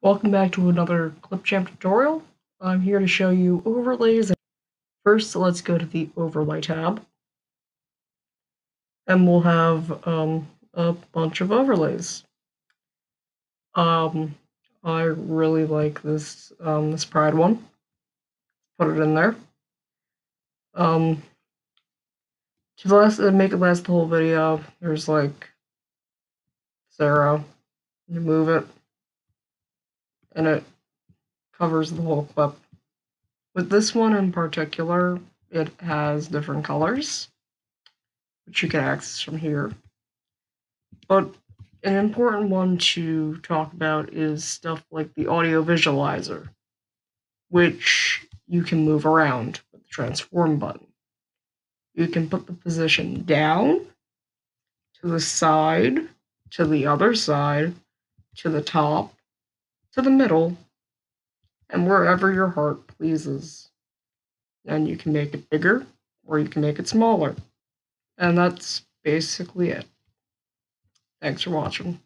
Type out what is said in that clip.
Welcome back to another Clipchamp tutorial. I'm here to show you overlays. First, let's go to the Overlay tab. And we'll have um, a bunch of overlays. Um, I really like this um, this Pride one. Put it in there. Um, to last, uh, make it last the whole video, there's like zero. You move it and it covers the whole clip. With this one in particular, it has different colors, which you can access from here. But an important one to talk about is stuff like the audio visualizer, which you can move around with the transform button. You can put the position down, to the side, to the other side, to the top, to the middle, and wherever your heart pleases. And you can make it bigger or you can make it smaller. And that's basically it. Thanks for watching.